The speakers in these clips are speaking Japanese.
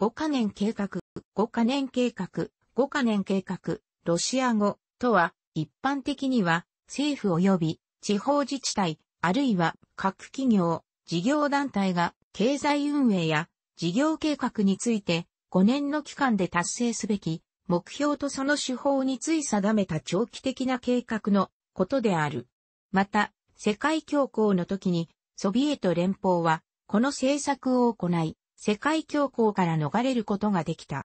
5カ年計画、5カ年計画、5カ年計画、ロシア語。とは、一般的には、政府及び地方自治体、あるいは各企業、事業団体が経済運営や事業計画について5年の期間で達成すべき目標とその手法につい定めた長期的な計画のことである。また、世界恐慌の時にソビエト連邦はこの政策を行い、世界恐慌から逃れることができた。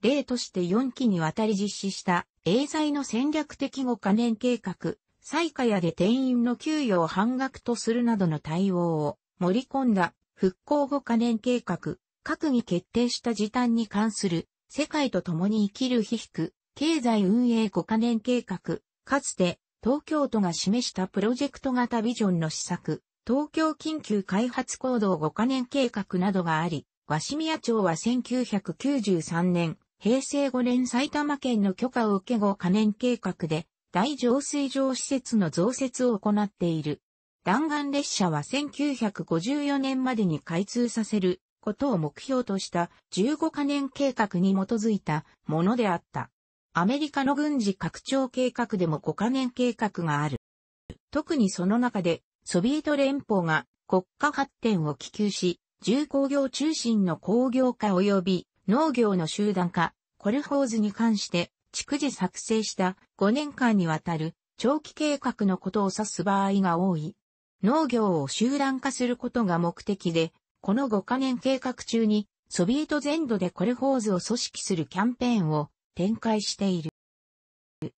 例として4期にわたり実施した永在の戦略的5カ年計画、災禍やで店員の給与を半額とするなどの対応を盛り込んだ復興5カ年計画、閣議決定した時短に関する世界と共に生きる被服、経済運営5カ年計画、かつて東京都が示したプロジェクト型ビジョンの施策、東京緊急開発行動5カ年計画などがあり、鷲宮町は1993年、平成5年埼玉県の許可を受け5カ年計画で、大浄水場施設の増設を行っている。弾丸列車は1954年までに開通させることを目標とした15カ年計画に基づいたものであった。アメリカの軍事拡張計画でも5カ年計画がある。特にその中でソビエト連邦が国家発展を希求し、重工業中心の工業化及び農業の集団化、コルホーズに関して逐次作成した5年間にわたる長期計画のことを指す場合が多い。農業を集団化することが目的で、この5カ年計画中にソビエト全土でコルホーズを組織するキャンペーンを展開している。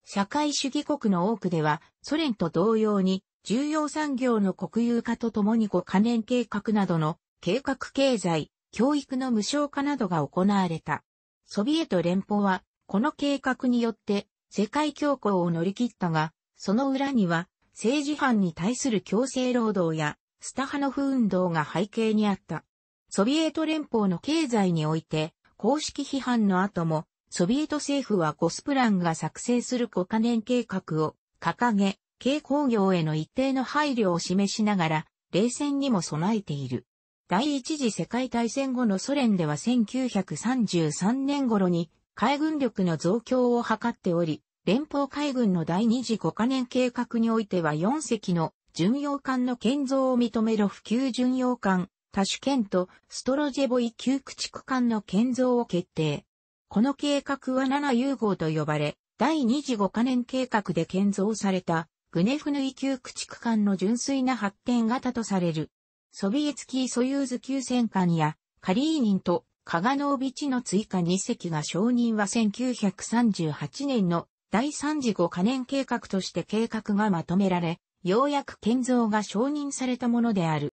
社会主義国の多くでは、ソ連と同様に、重要産業の国有化とともに5カ年計画などの計画経済、教育の無償化などが行われた。ソビエト連邦は、この計画によって世界恐慌を乗り切ったが、その裏には政治犯に対する強制労働やスタハノフ運動が背景にあった。ソビエト連邦の経済において公式批判の後もソビエト政府はゴスプランが作成する5カ年計画を掲げ、軽工業への一定の配慮を示しながら、冷戦にも備えている。第一次世界大戦後のソ連では1933年頃に海軍力の増強を図っており、連邦海軍の第二次5カ年計画においては4隻の巡洋艦の建造を認める普及巡洋艦、タシュケンとストロジェボイ級駆逐艦の建造を決定。この計画は7融合と呼ばれ、第二次5カ年計画で建造されたグネフヌイ級駆逐艦の純粋な発展型とされる。ソビエツキーソユーズ級戦艦やカリーニンとカガノービチの追加2隻が承認は1938年の第3次5カ年計画として計画がまとめられ、ようやく建造が承認されたものである。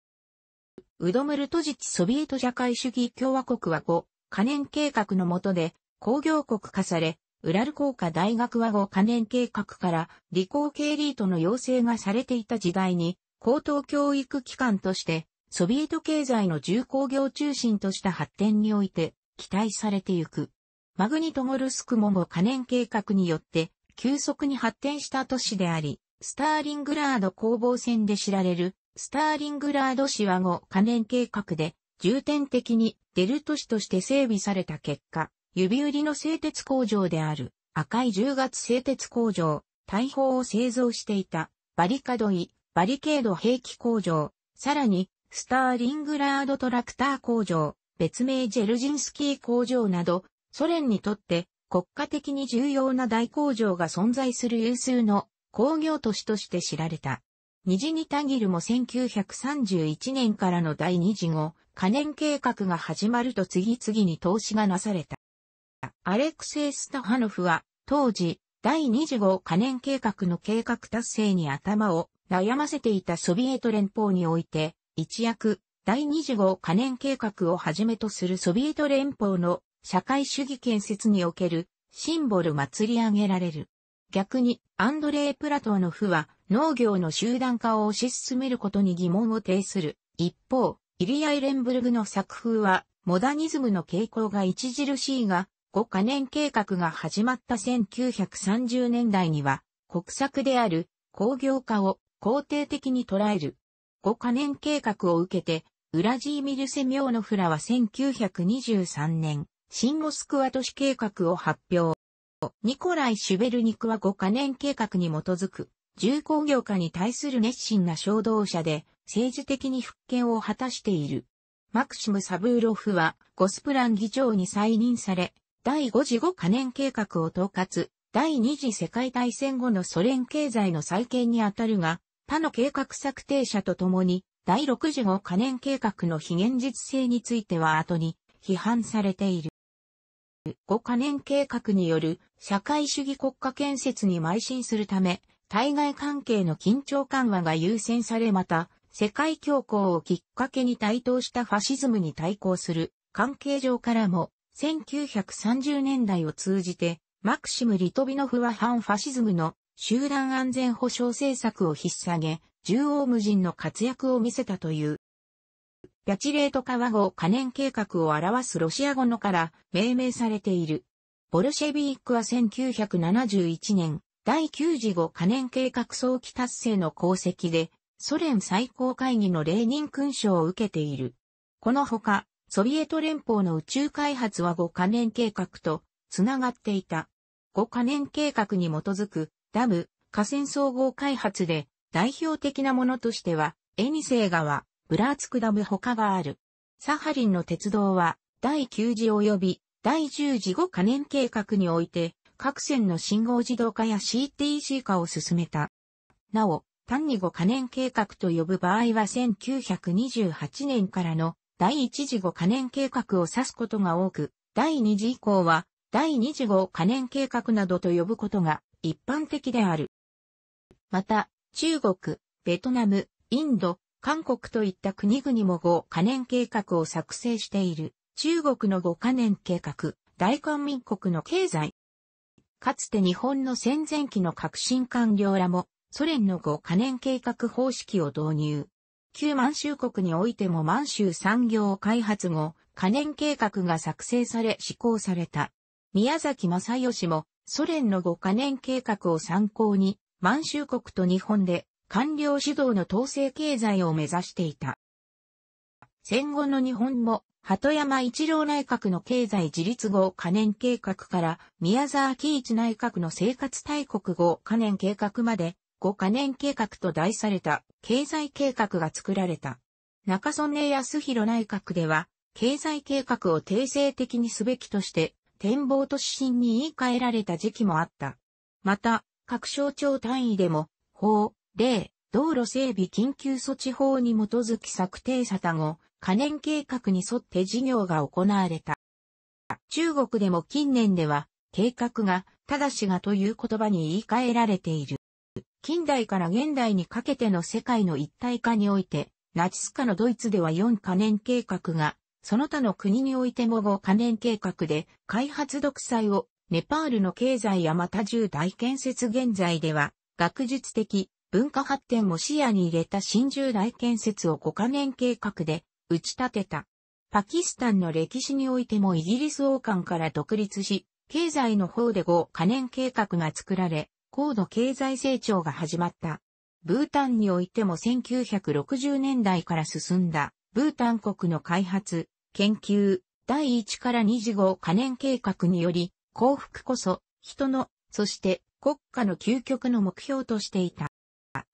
ウドムルトジチソビエト社会主義共和国は5カ年計画の下で工業国化され、ウラル工科大学は5カ年計画から理工系リートの要請がされていた時代に、高等教育機関としてソビエト経済の重工業中心とした発展において期待されてゆく。マグニトゴルスクも5カ年計画によって急速に発展した都市であり、スターリングラード攻防戦で知られるスターリングラード市は5カ年計画で重点的にデル都市として整備された結果、指売りの製鉄工場である赤い10月製鉄工場、大砲を製造していたバリカドイ、バリケード兵器工場、さらにスターリングラードトラクター工場、別名ジェルジンスキー工場など、ソ連にとって国家的に重要な大工場が存在する有数の工業都市として知られた。虹にタギルも1931年からの第二次後、可燃計画が始まると次々に投資がなされた。アレクセイ・スタハノフは、当時、第二次号可燃計画の計画達成に頭を悩ませていたソビエト連邦において、一躍、第二次号可燃計画をはじめとするソビエト連邦の社会主義建設におけるシンボル祭り上げられる。逆に、アンドレイ・プラトーノフは農業の集団化を推し進めることに疑問を呈する。一方、イリア・イレンブルグの作風は、モダニズムの傾向が著しいが、5カ年計画が始まった1930年代には、国策である工業化を肯定的に捉える。5カ年計画を受けて、ウラジーミル・セミョーノフらは1923年、新モスクワ都市計画を発表。ニコライ・シュベルニクは5カ年計画に基づく、重工業化に対する熱心な衝動者で、政治的に復権を果たしている。マクシム・サブーロフは、ゴスプラン議長に再任され、第5次5カ年計画を統括、第二次世界大戦後のソ連経済の再建にあたるが、他の計画策定者と共に、第6次5カ年計画の非現実性については後に批判されている。5カ年計画による社会主義国家建設に邁進するため、対外関係の緊張緩和が優先されまた、世界恐慌をきっかけに台頭したファシズムに対抗する関係上からも、1930年代を通じて、マクシム・リトビノフは反ファシズムの集団安全保障政策を引っ提げ、縦横無尽の活躍を見せたという。ビャチレート化は語可燃計画を表すロシア語のから命名されている。ボルシェビークは1971年、第9次後可燃計画早期達成の功績で、ソ連最高会議のレーニン勲章を受けている。このほか、ソビエト連邦の宇宙開発は5可燃計画とつながっていた。5可燃計画に基づくダム、河川総合開発で代表的なものとしては、エニセー川、ブラーツクダム他がある。サハリンの鉄道は、第9次及び第10次5可燃計画において、各線の信号自動化や CTC 化を進めた。なお、単に5可燃計画と呼ぶ場合は1928年からの第1次5可燃計画を指すことが多く、第2次以降は第2次5可燃計画などと呼ぶことが一般的である。また、中国、ベトナム、インド、韓国といった国々も5カ年計画を作成している。中国の5カ年計画、大韓民国の経済。かつて日本の戦前期の革新官僚らも、ソ連の5カ年計画方式を導入。旧満州国においても満州産業開発後、可燃計画が作成され施行された。宮崎正義もソ連の5カ年計画を参考に満州国と日本で官僚主導の統制経済を目指していた。戦後の日本も、鳩山一郎内閣の経済自立後可燃計画から宮沢喜一内閣の生活大国後可燃計画まで5可燃計画と題された経済計画が作られた。中曽根康弘内閣では経済計画を定性的にすべきとして展望と指針に言い換えられた時期もあった。また、各省庁単位でも法、例、道路整備緊急措置法に基づき策定さた後、可燃計画に沿って事業が行われた。中国でも近年では、計画が、ただしがという言葉に言い換えられている。近代から現代にかけての世界の一体化において、ナチス下のドイツでは4可燃計画が、その他の国においても5可燃計画で、開発独裁を、ネパールの経済やまた重大建設現在では、学術的、文化発展も視野に入れた新重大建設を5カ年計画で打ち立てた。パキスタンの歴史においてもイギリス王冠から独立し、経済の方で5カ年計画が作られ、高度経済成長が始まった。ブータンにおいても1960年代から進んだ、ブータン国の開発、研究、第1から2次5カ年計画により、幸福こそ、人の、そして国家の究極の目標としていた。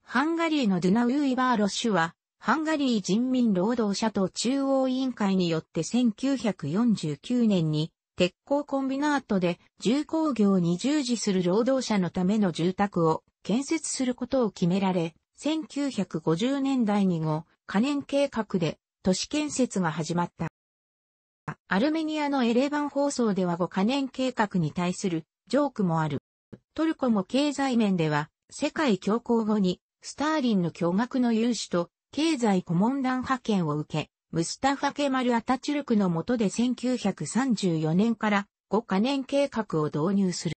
ハンガリーのドゥナウーイバーロッシュは、ハンガリー人民労働者党中央委員会によって1949年に鉄鋼コンビナートで重工業に従事する労働者のための住宅を建設することを決められ、1950年代に後、可燃計画で都市建設が始まった。アルメニアのエレバン放送では5可燃計画に対するジョークもある。トルコも経済面では世界恐慌後にスターリンの巨額の融資と経済顧問団派遣を受け、ムスタファ・ケマル・アタチュルクの下で1934年から5カ年計画を導入する。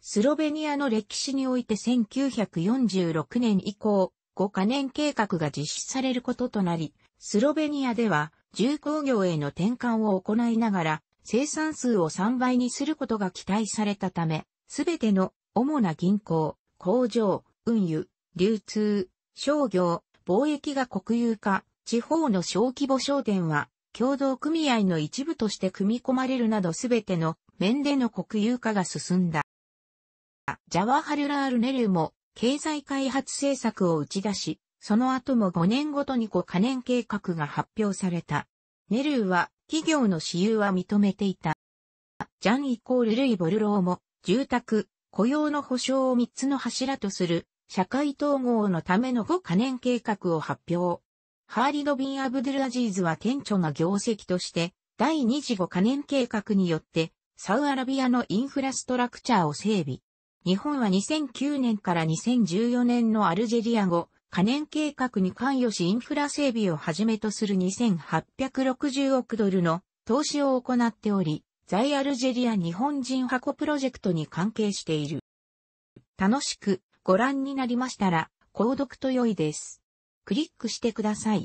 スロベニアの歴史において1946年以降、5カ年計画が実施されることとなり、スロベニアでは重工業への転換を行いながら生産数を3倍にすることが期待されたため、すべての主な銀行、工場、運輸、流通、商業、貿易が国有化、地方の小規模商店は、共同組合の一部として組み込まれるなどすべての面での国有化が進んだ。ジャワハルラール・ネルも経済開発政策を打ち出し、その後も5年ごとに5カ年計画が発表された。ネルーは企業の私有は認めていた。ジャンイコールルイ・ボルローも住宅、雇用の保障を3つの柱とする社会統合のための5カ年計画を発表。ハーリド・ビン・アブドゥル・アジーズは顕著な業績として第2次5カ年計画によってサウジアラビアのインフラストラクチャーを整備。日本は2009年から2014年のアルジェリア5カ年計画に関与しインフラ整備をはじめとする2860億ドルの投資を行っており、在アルジェリア日本人箱プロジェクトに関係している。楽しくご覧になりましたら、購読と良いです。クリックしてください。